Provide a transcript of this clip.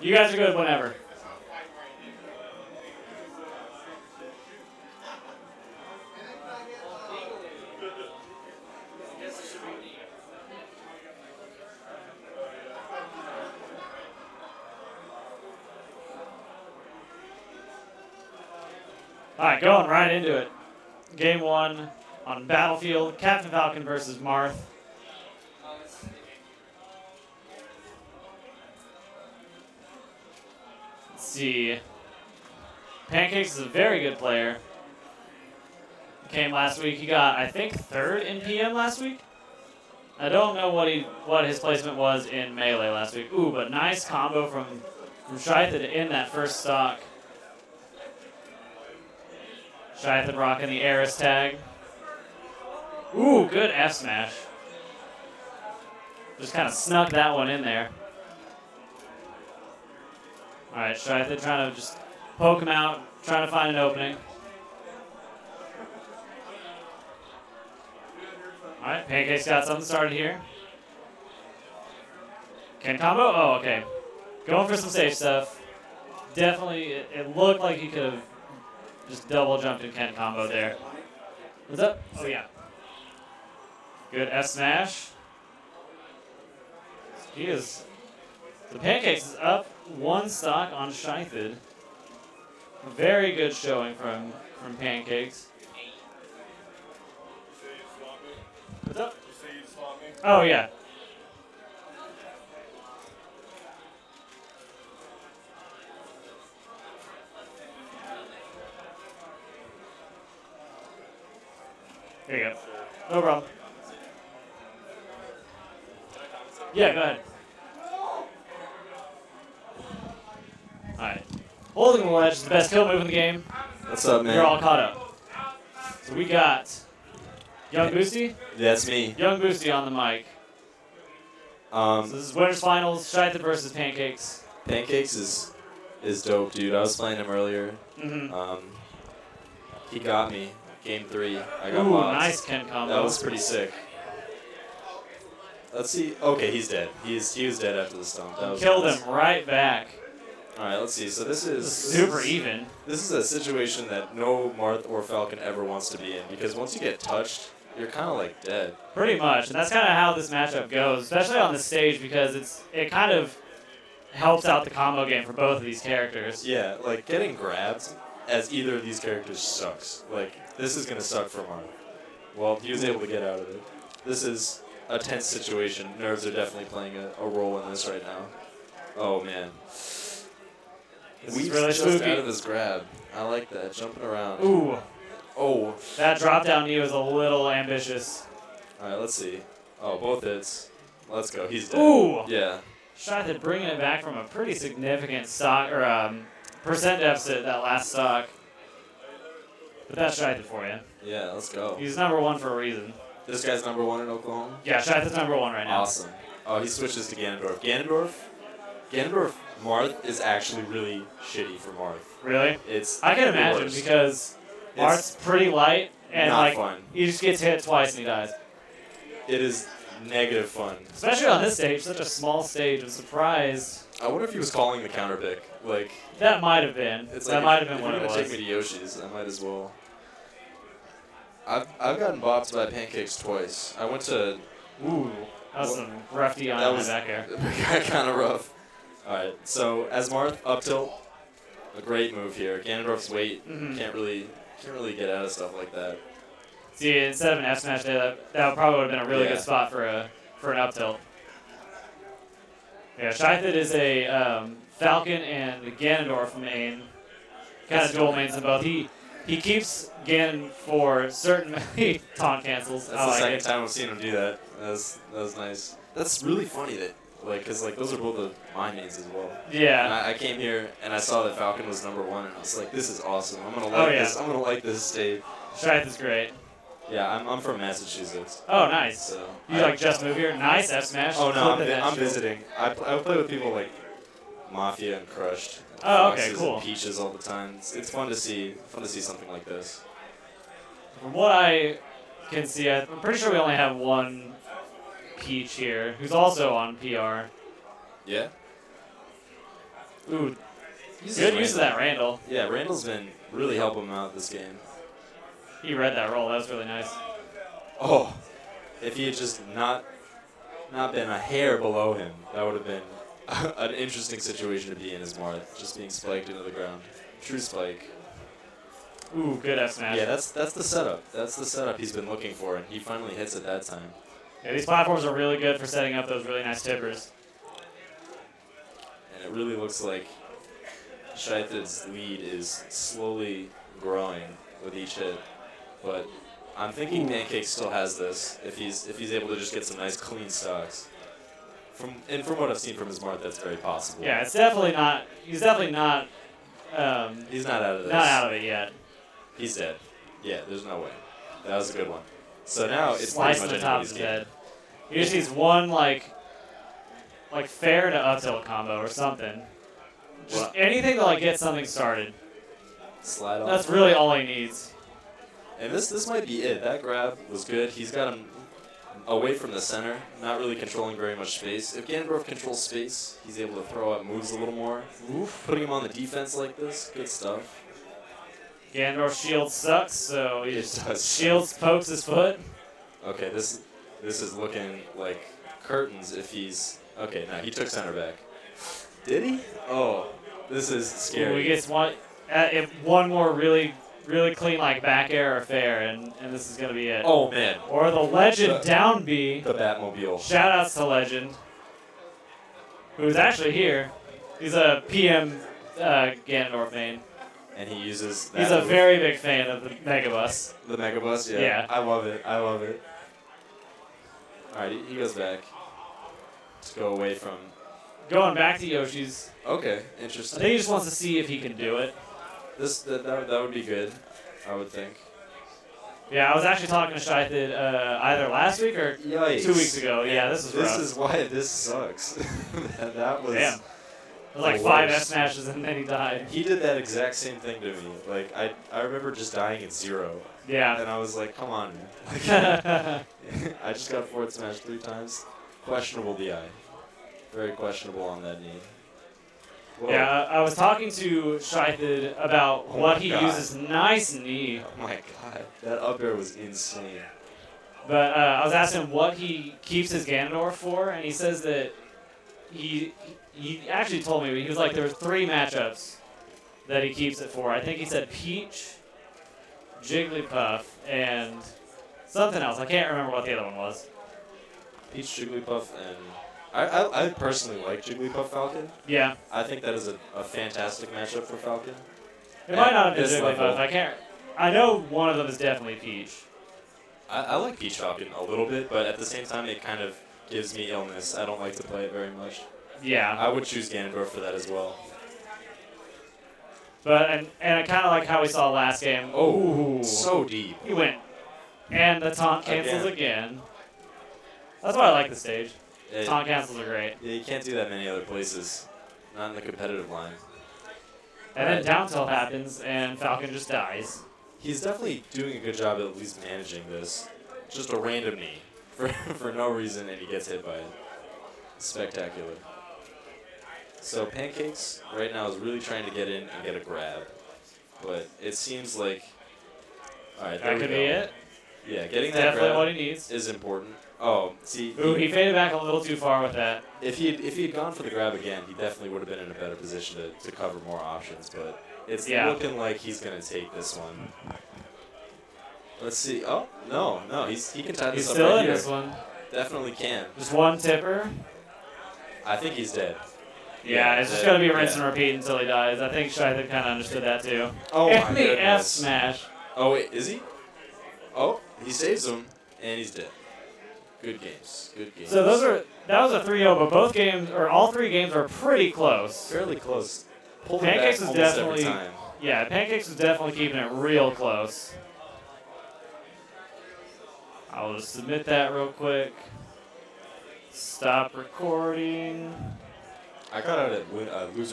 You guys are good whenever. All right, going right into it. Game one on Battlefield, Captain Falcon versus Marth. See. Pancakes is a very good player. Came last week. He got, I think, third in PM last week. I don't know what he what his placement was in melee last week. Ooh, but nice combo from from Schythed to end that first stock. Schythed rocking the Eris tag. Ooh, good F smash. Just kind of snuck that one in there. All right, Schythed trying to just poke him out, trying to find an opening. All right, Pancake's got something started here. Ken combo? Oh, okay. Going for some safe stuff. Definitely, it, it looked like he could have just double jumped in Ken combo there. What's up? Oh, yeah. Good S smash. He is. The Pancakes is up one stock on Schythed. Very good showing from, from Pancakes. What's up? Oh, yeah. There you go. No problem. Yeah, go ahead. Alright. Holding the ledge is the best kill move in the game. What's up, man? You're all caught up. So we got Young Boosty. That's me. Young Boosty on the mic. Um, So this is winners finals, Schythed versus Pancakes. Pancakes is is dope, dude. I was playing him earlier. Mhm. Um, he got me. Game three. I got Ooh, nice Ken combo. That was pretty sick. Let's see. Okay, he's dead. He's he was dead after the stomp. That was Killed him right back. All right, let's see. So this is This super is- even. This is a situation that no Marth or Falcon ever wants to be in because once you get touched, you're kind of like dead. Pretty much, and that's kind of how this matchup goes, especially on the stage because it's it kind of helps out the combo game for both of these characters. Yeah, like getting grabbed as either of these characters sucks. Like this is gonna suck for Marth. Well, he was able to get out of it. This is a tense situation. Nerves are definitely playing a, a role in this right now. Oh man. This is Weave's really just spooky. out of his grab. I like that, jumping around. Ooh, Oh. that drop down knee was a little ambitious. All right, let's see. Oh, both hits. Let's go. He's dead. Ooh. Yeah. Schythed bringing it back from a pretty significant stock or um, percent deficit that last stock. But that's Schythed for you. Yeah. Let's go. He's number one for a reason. This guy's number one in Oklahoma. Yeah, Schythed's number one right now. Awesome. Oh, he switches to Ganondorf. Ganondorf. Ganondorf. Marth is actually really shitty for Marth. Really? It's. I can imagine worst. because It's pretty light and like fun. he just gets hit twice and he dies. It is negative fun. Especially on this stage, such a small stage. I'm surprised. I wonder if he was calling the counter pick. Like, That might have been. it's that like might if, have been if what you're it gonna was. take me to Yoshi's, I might as well. I've I've gotten bopped by pancakes twice. I went to Ooh, that was Well, some rough D on my back air. kind of rough. All right, so as Marth up tilt, a great move here. Ganondorf's weight Mhm. can't really can't really get out of stuff like that. See, instead of an F smash that, that probably would have been a really Yeah. good spot for a for an up tilt. Yeah, Schythed is a um, Falcon and Ganondorf main. Kind of dual mains in both. He he keeps Ganon for certain taunt cancels. That's I the like second it. time I've seen him do that. That was that was nice. That's really funny that like because like those are both of my mains as well. Yeah. I, I came here and I saw that Falcon was number one, and I was like, this is awesome. I'm gonna oh, like Oh, yeah. this. I'm gonna like this state. Schythed is great. Yeah, I'm, I'm from Massachusetts, Oh, nice. so. You I- like just move here? Nice F smash. Oh no, I'm, vi- I'm visiting. I, pl- I play with people like Mafia and Crushed. and Oh, okay, cool. And Peaches all the time. It's, it's fun to see. Fun to see something like this. From what I can see, I- I'm pretty sure we only have one Peach here, who's also on PR. Yeah. Ooh, Uses good use of that Randall. Yeah, Randall's been really helping him out this game. He read that roll. That was really nice. Oh, if he had just not not been a hair below him, that would have been an interesting situation to be in as Marth, just being spiked into the ground. True spike. Ooh, good F smash. Yeah, that's that's the setup. That's the setup he's been looking for, and he finally hits it that time. Yeah, these platforms are really good for setting up those really nice tippers. And it really looks like Schythed's lead is slowly growing with each hit. But I'm thinking Pancake still has this if he's if he's able to just get some nice clean stocks. From and from what I've seen from his Marth, that's very possible. Yeah, it's definitely not. He's definitely not. Um, He's not out of this. not out of it yet. He's dead. Yeah, there's no way. That was a good one. So now it's Slice pretty much the top of anybody's his game. head. He just needs one like, like fair to up tilt combo or something. Just Well- anything to like get something started. Slide off. That's really all he needs. And this this might be it. That grab was good. He's got him away from the center, not really controlling very much space. If Ganondorf controls space, he's able to throw out moves a little more. Oof. Putting him on the defense like this, good stuff. Ganondorf's shield sucks, so he It just does. shields pokes his foot. Okay, this this is looking like curtains if he's okay. Now he took center back. Did he? Oh, this is scary. We gets one. Uh, if one more really, really clean like back air or fair, and, and this is gonna be it. oh man, Or the legend The- down B. the Batmobile. Shout outs to Legend, who's actually here. He's a PM uh, Ganondorf main. And he uses. He's a move. very big fan of the Megabus. The Megabus, yeah. Yeah. I love it. I love it. Alright, he, he goes back to go away from. Going back to Yoshi's, Okay, interesting. I think he just wants to see if he can do it. This that, that, that would be good, I would think. Yeah, I was actually talking to Schythed uh, either last week or Yikes. two weeks ago. Yeah, this is This rough. is why this sucks. that, that was. Damn. It was like five worst. F smashes and then he died. He did that exact same thing to me. Like I, I remember just dying at zero, Yeah. and I was like, "Come on, man!" Like, I just got forward smashed three times. Questionable DI. Very questionable on that knee. Whoa. I was talking to Schythed about Oh what he God. uses nice knee. Oh my god, that up air was insane. But uh, I was asking him what he keeps his Ganondorf for, and he says that he he actually told me he was like there were three matchups that he keeps it for. I think he said Peach, Jigglypuff, and something else. I can't remember what the other one was. Peach Jigglypuff and I, I, I personally like Jigglypuff Falcon. Yeah, I think that is a, a fantastic matchup for Falcon. it might not have been Jigglypuff. level. I can't. I know one of them is definitely Peach. I, I like Peach Falcon a little bit, but at the same time, it kind of gives me illness. I don't like to play it very much. Yeah, I would choose Ganondorf for that as well. but and and I kind of like how we saw last game. Oh, Ooh. so deep. He went, and the taunt cancels again. That's why I like the stage. It- Taunt cancels are great. yeah, you can't do that many other places. Not in the competitive line. And then down tilt happens, and Falcon just dies. He's definitely doing a good job at least managing this. Just a random knee for, for no reason, and he gets hit by it. Spectacular. So Pancakes right now is really trying to get in and get a grab, but it seems like all right. There That could go. be it. Yeah, getting that Definitely grab what he needs. is important. Oh, see, Ooh, he- he faded back a little too far with that. if he if he had gone for the grab again, he definitely would have been in a better position to, to cover more options. But it's Yeah. looking like he's gonna take this one. Let's see. Oh no, no, he's he can tie this He's up still right in here. this one. Definitely can. Just one tipper. I think he's dead. Yeah, it's just gonna be a rinse yeah. and repeat until he dies. I think Schythed kind of understood that too. Oh and my the F smash. Oh wait, is he? Oh, he saves him, and he's dead. Good games. Good games. So those are that was a 3-0, but both games or all three games are pretty close. fairly close. Pulled Pancakes back is definitely- every time. Yeah, Pancakes is definitely keeping it real close. I'll just submit that real quick. Stop recording. I got out at win, uh, losers.